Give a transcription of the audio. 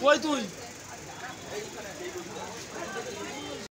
Why do you?